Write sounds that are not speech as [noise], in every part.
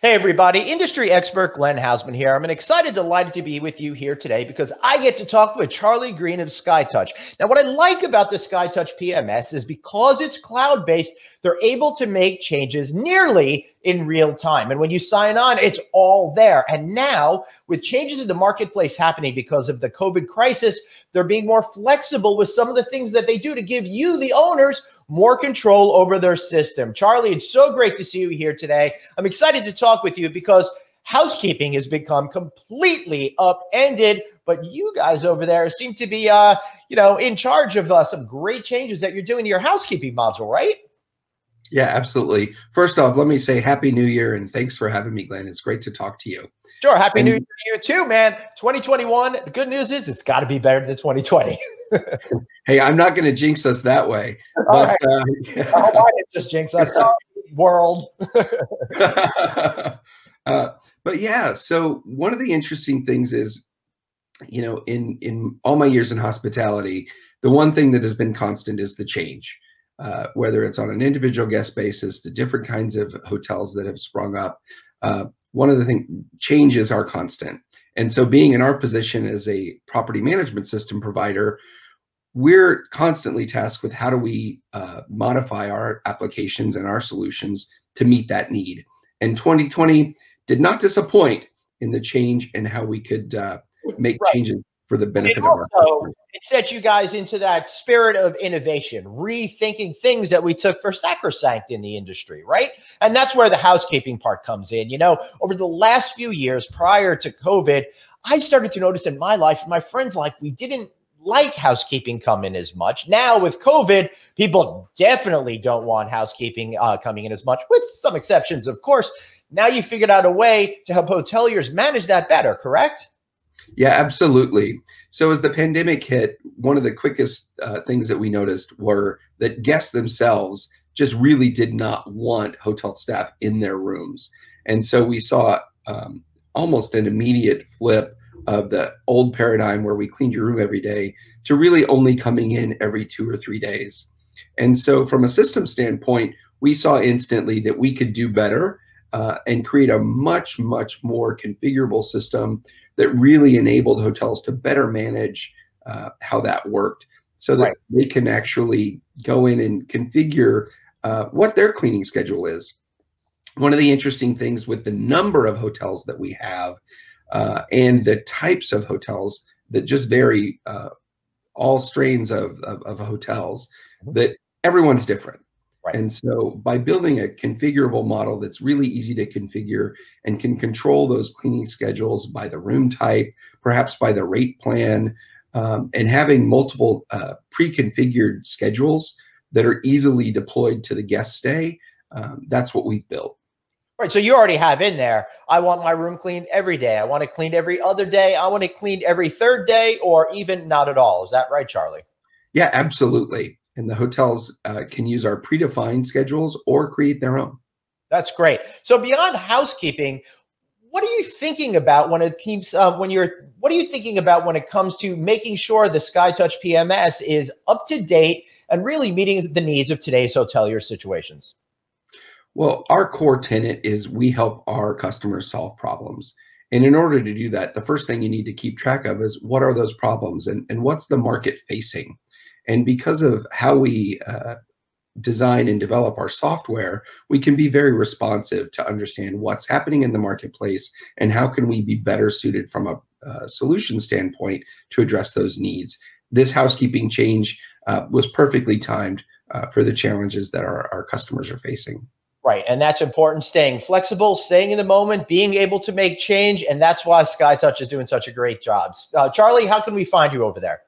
Hey, everybody. Industry expert Glenn Haussman here. I'm excited, delighted to be with you here today because I get to talk with Charlie Green of SkyTouch. Now, what I like about the SkyTouch PMS is because it's cloud based, they're able to make changes nearly in real time. And when you sign on, it's all there. And now, with changes in the marketplace happening because of the COVID crisis, they're being more flexible with some of the things that they do to give you, the owners, more control over their system. Charlie, it's so great to see you here today. I'm excited to talk with you because housekeeping has become completely upended. But you guys over there seem to be, uh, you know, in charge of uh, some great changes that you're doing to your housekeeping module, right? Yeah, absolutely. First off, let me say Happy New Year and thanks for having me, Glenn. It's great to talk to you. Sure. Happy and, New Year to you too, man. 2021. The good news is it's got to be better than 2020. [laughs] hey, I'm not going to jinx us that way. [laughs] But, right. uh, [laughs] yeah. oh, just jinx us, world. [laughs] [laughs] uh, but yeah, so one of the interesting things is, you know, in in all my years in hospitality, the one thing that has been constant is the change. Uh, whether it's on an individual guest basis, the different kinds of hotels that have sprung up. Uh, one of the things changes are constant. And so being in our position as a property management system provider, we're constantly tasked with how do we uh, modify our applications and our solutions to meet that need. And 2020 did not disappoint in the change and how we could uh, make right. changes for the benefit of our customers. It set you guys into that spirit of innovation, rethinking things that we took for sacrosanct in the industry, right? And that's where the housekeeping part comes in. You know, over the last few years prior to COVID, I started to notice in my life, my friends' life, we didn't like housekeeping come in as much. Now with COVID, people definitely don't want housekeeping uh, coming in as much, with some exceptions, of course. Now you figured out a way to help hoteliers manage that better, correct? Yeah, absolutely. So as the pandemic hit, one of the quickest uh, things that we noticed were that guests themselves just really did not want hotel staff in their rooms. And so we saw um, almost an immediate flip of the old paradigm where we cleaned your room every day to really only coming in every two or three days. And so, from a system standpoint, we saw instantly that we could do better uh, and create a much, much more configurable system that really enabled hotels to better manage uh, how that worked so that right. they can actually go in and configure uh, what their cleaning schedule is. One of the interesting things with the number of hotels that we have uh, and the types of hotels that just vary uh, all strains of, of, of hotels mm-hmm. that everyone's different right. and so by building a configurable model that's really easy to configure and can control those cleaning schedules by the room type perhaps by the rate plan um, and having multiple uh, pre-configured schedules that are easily deployed to the guest stay um, that's what we've built Right. So you already have in there, I want my room cleaned every day. I want it cleaned every other day. I want it cleaned every third day or even not at all. Is that right, Charlie? Yeah, absolutely. And the hotels uh, can use our predefined schedules or create their own. That's great. So beyond housekeeping, what are you thinking about when it keeps uh, when you're what are you thinking about when it comes to making sure the SkyTouch PMS is up to date and really meeting the needs of today's hotelier situations? Well, our core tenet is we help our customers solve problems. And in order to do that, the first thing you need to keep track of is what are those problems and, and what's the market facing? And because of how we uh, design and develop our software, we can be very responsive to understand what's happening in the marketplace and how can we be better suited from a uh, solution standpoint to address those needs. This housekeeping change uh, was perfectly timed uh, for the challenges that our, our customers are facing. Right. And that's important. Staying flexible, staying in the moment, being able to make change. And that's why SkyTouch is doing such a great job. Uh, Charlie, how can we find you over there?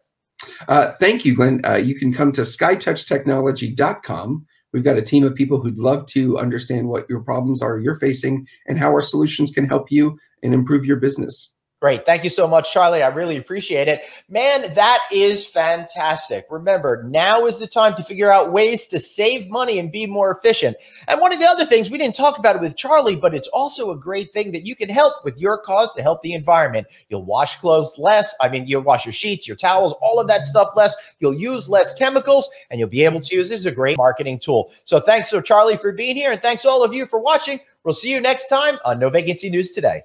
Uh, thank you, Glenn. Uh, you can come to skytouchtechnology.com. We've got a team of people who'd love to understand what your problems are you're facing and how our solutions can help you and improve your business. Great. Thank you so much, Charlie. I really appreciate it. Man, that is fantastic. Remember, now is the time to figure out ways to save money and be more efficient. And one of the other things, we didn't talk about it with Charlie, but it's also a great thing that you can help with your cause to help the environment. You'll wash clothes less. I mean, you'll wash your sheets, your towels, all of that stuff less. You'll use less chemicals and you'll be able to use this as a great marketing tool. So thanks to Charlie for being here. And thanks all of you for watching. We'll see you next time on No Vacancy News Today.